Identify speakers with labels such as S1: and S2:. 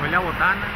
S1: Huele a botana.